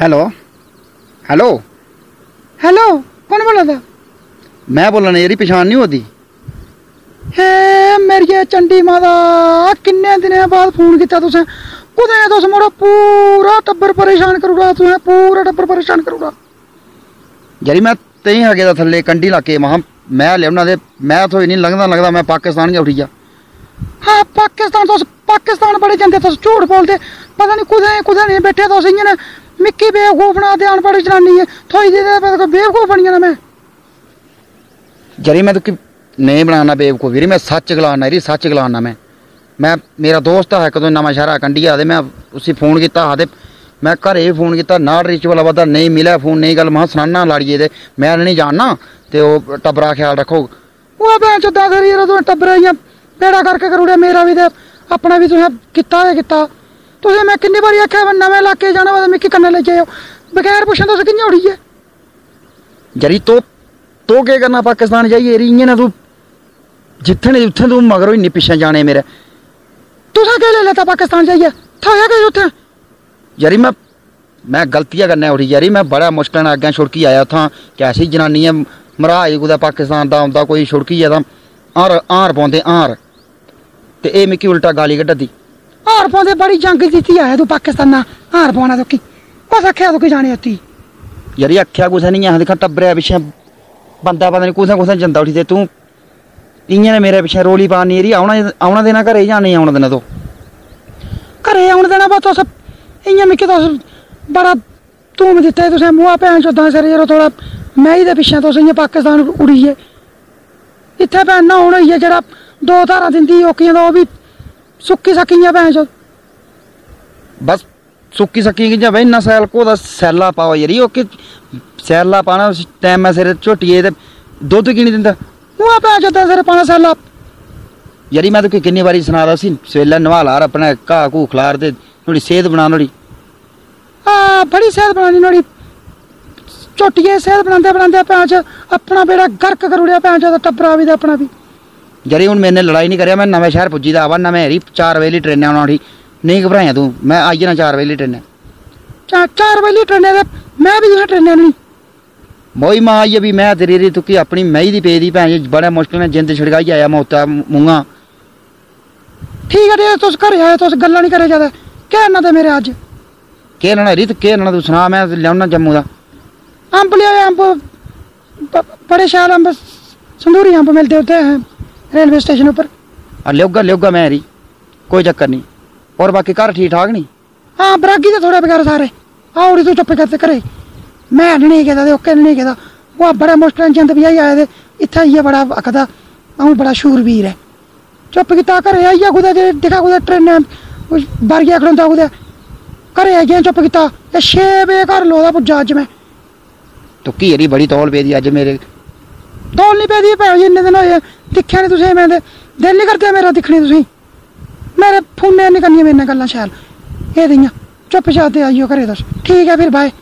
Hello hello hello कौन बोला था? मैं बोला ना यरी पछान नहीं होती। हे मेरी चंडी माता किन्ने दिनें बाद फ़ोन किया तुसें? कुदै तुस मड़ो पूरा टब्बर परेशान करी ओड़ा तुसें पूरा टब्बर परेशान करी ओड़ा यरी मैं तेई हा गेदा थल्ले कंडी इलाके महा मैं लिया ते मैं थोई नहीं लगदा लगदा मैं पाकिस्तान गै उठी जा। हाँ पाकिस्तान तुस पाकिस्तान बड़े जंदे तुस झूठ बोलदे पता नहीं कुदै कुदै नहीं बैठे तुस इ'यां ਮਿੱਕੀ ਬੇਵਕੂਫ ਬਣਾ ਦੇ ਅਨਪੜ੍ਹ ਜਨਾਨੀ ਹੈ ਥੋਈ ਦੇ ਦੇ ਬੇਵਕੂਫ ਬਣੀਆਂ ਨਾ ਮੈਂ। ਜਰੀ ਮੈਂ ਤੂੰ ਨਹੀਂ ਬਣਾਣਾ ਬੇਵਕੂਫ ਵੀਰੇ ਮੈਂ ਸੱਚ ਗਲਾਣਾ ਰੀ ਸੱਚ ਗਲਾਣਾ ਮੈਂ। ਮੈਂ ਮੇਰਾ ਦੋਸਤ ਹੈ ਕਦੋਂ ਨਵਾਂ ਸ਼ਹਿਰਾ ਕੰਡੀਆ ਦੇ ਮੈਂ ਉਸੇ ਫੋਨ ਕੀਤਾ ਹਾਦੇ ਮੈਂ ਘਰੇ ਫੋਨ ਕੀਤਾ ਨਾਲ ਰਿਚੁਅਲ ਵਾਦਾ ਨਹੀਂ ਮਿਲਿਆ ਫੋਨ ਨਹੀਂ ਗੱਲ ਮਹਾ ਸੁਣਾਣਾ ਲਾੜੀਏ ਦੇ ਮੈਂ ਨਹੀਂ ਜਾਣਨਾ ਤੇ ਉਹ ਟੱਬਰਾ ਖਿਆਲ ਰੱਖੋ। ਉਹ ਬੈਂ ਚੋਦਾ ਕਰੀ ਰਦੋਂ ਟੱਬਰਾਂ ਜਾਂ ਪੇੜਾ ਕਰਕੇ ਕਰੂੜਿਆ ਮੇਰਾ ਵੀ ਤੇ ਆਪਣਾ ਵੀ ਤੁਸੀਂ ਕੀਤਾ ਹੈ ਕੀਤਾ। तुसें ते मैं किन्नी बारी आखेआ मैं नमें इलाके जाना होऐ ते मिक्की कन्नै लेई जाओ बगैर पुच्छे तुस कि'यां उड़ी गे यरी तो तो केह् करना पाकिस्तान जाइयै यरी इ'यां ना तू जित्थै नहीं उत्थै तू मगर होई नी पिच्छे जाने मेरे। तुसें केह् लेई लैता पाकिस्तान जाइयै? थोया किश उत्थै? यरी मैं मैं गलतियाँ कन्नै उठी यरी मैं बड़ा मुश्कल नै अग्गें छुड़की आया उत्थां। कैसी जनानी ऐ मराज कुदै पाकिस्तान दा औंदा कोई छुड़कियै तां। हार हार पौंदे हार। ते एह् मिकी उल्टा गाली कड्ढा दी। हार पाਉਂਦੇ बड़ी जंग जीती आया तू पाकिस्तान। हार पाना तुकी बस आखेआ तुकी जाने उत्ती यरी आखेआ कुसै नहीं आखदे दिक्खा टब्बरै पिच्छे बंदा पता नहीं कुत्थै कुत्थै जंदा उठी तू इ'यां ने मेरे पिच्छे रोली पानी यरी औना औना देना घरे जां नेईं औना देना तू। घरे औन देना बा तुस इ'यां मिकी तुस बड़ा धूम दित्ता ई तुसें मुहा भैन चोदां सिर यरो थोड़ा मैही दे पिच्छे तुस इ'यां पाकिस्तान उड़ी गे इत्थै भैन न्हौन होई गेआ जेह्ड़ा दो धारां दिंदी ओकियाँ दा ओह् बी ਸੁੱਕੀ ਸਕੀਆਂ ਭੈਣ ਚੋ। ਬਸ ਸੁੱਕੀ ਸਕੀ ਜਾਂ ਬਈ ਨਾ ਸੈਲ ਕੋ ਦਾ ਸੈਲਾ ਪਾਓ ਯਾਰੀ ਉਹ ਕਿ ਸੈਲਾ ਪਾਣਾ ਟਾਈਮ ਮੈਂ ਸਿਰ ਝੋਟੀਏ ਤੇ ਦੁੱਧ ਕਿਣੀ ਦਿੰਦਾ? ਉਹ ਆ ਭੈਣ ਚੋ ਤਾਂ ਸਿਰ ਪਾਣਾ ਸੈਲਾ ਯਾਰੀ ਮੈਂ ਤਾਂ ਕਿੰਨੀ ਵਾਰੀ ਸੁਣਾਦਾ ਸੀ ਸਵੇਲਾ ਨਵਾ ਲਾਰ ਆਪਣਾ ਘਾਹ ਘੂ ਖਲਾਰ ਤੇ ਥੋੜੀ ਸਿਹਤ ਬਣਾ ਲੋੜੀ ਆ ਬੜੀ ਸਿਹਤ ਬਣਾਣੀ ਨੋੜੀ। ਝੋਟੀਏ ਸਿਹਤ ਬਣਾਉਂਦੇ ਬਣਾਉਂਦੇ ਭੈਣ ਆਪਣਾ ਬੇੜਾ ਗਰਕ ਕਰੂੜਿਆ ਭੈਣ ਚੋ ਟੱਬਰਾ ਵੀ ਦਾ ਆਪਣਾ ਵੀ। ਜਰੀ ਹੁਣ ਮੈਨੇ ਲੜਾਈ ਨਹੀਂ ਕਰਿਆ, ਮੈਂ ਨਵੇਂ ਸ਼ਹਿਰ ਪੁੱਜੀ ਦਾ, ਆਵਾ ਨਵੇਂ ਹਰੀ 4 ਵਜੇ ਲਈ ਟ੍ਰੇਨ ਆਉਣਾ ਠੀ ਨਹੀਂ ਘਬਰਾਇਆ ਤੂੰ, ਮੈਂ ਆਈ ਨਾ 4 ਵਜੇ ਲਈ ਟ੍ਰੇਨ। ਚਾ 4 ਵਜੇ ਲਈ ਟ੍ਰੇਨ ਦੇ ਮੈਂ ਵੀ ਨਾ ਟ੍ਰੇਨ ਨਹੀਂ। ਮੋਈ ਮਾਂ ਆਈ ਵੀ ਮੈਂ ਤੇਰੀ ਰੀ ਤੁਕੀ ਆਪਣੀ ਮਈ ਦੀ ਪੇ ਦੀ ਭੈਣ ਬੜਾ ਮੁਸ਼ਕਲ ਨਾਲ ਜਿੰਦ ਛੜਗਾਈ ਆਇਆ ਮੋਤਾ ਮੂੰਗਾ ਠੀਕ ਹੈ ਜੀ ਤੁਸੀਂ ਘਰੇ ਆਏ ਗੱਲਾਂ ਨਹੀਂ ਕਰੇ ਜ਼ਿਆਦਾ। ਕਹਿਣਾ ਤੇ ਮੇਰੇ ਅੱਜ? ਕਹਿਣਾ ਰੀਤ ਕਹਿਣਾ ਤੂੰ ਸੁਣਾ, ਮੈਂ ਲਿਆਉਣਾ ਜੰਮੂ ਦਾ। ਅੰਬ ਲਿਆ ਅੰਬ ਬੜੇ ਸ਼ਾਲ, ਅੰਬ ਸੰਦੂਰੀ ਅੰਬ ਮਿਲਦੇ ਉੱਤੇ रेलवे स्टेशन उप्पर आ लेऊगा लेऊगा मैं हरी कोई चक्कर नहीं। और बाकी घर ठीक ठाक नहीं हाँ बरागी ते थोड़े बगैर सारे। आओ तू चुप्प करते घरे मैं नहीं गेदा ते ओके नहीं गेदा वो बड़े मुश्कल जिंद बी आए दे। इत्थै आइयै बड़ा आखदा अ'ऊं बड़ा शूरवीर ऐ। चुप्प कीता घरे आइयै कुदै जे दिक्खा कुदै ट्रेनें बारिया खड़ोंदा कुदै। घरे गेआ चुप्प कीता। ते छे बजे घर लोदा पुज्जा अज्ज मैं। तुकी हरी बड़ी तौल पेदी अज्ज मेरे। तौल नहीं पेदी भैन जी इन्ने दिन होए। दिक्खेआ नहीं तुसें, मैं ते दिल नहीं करदा मेरा दिक्खने तुसें। मेरे फोनै नहीं करनियाँ मेरे ने गल्लां शैल। एह् चुप्प चाप ते घरे तुस ठीक ऐ फिर, बाय।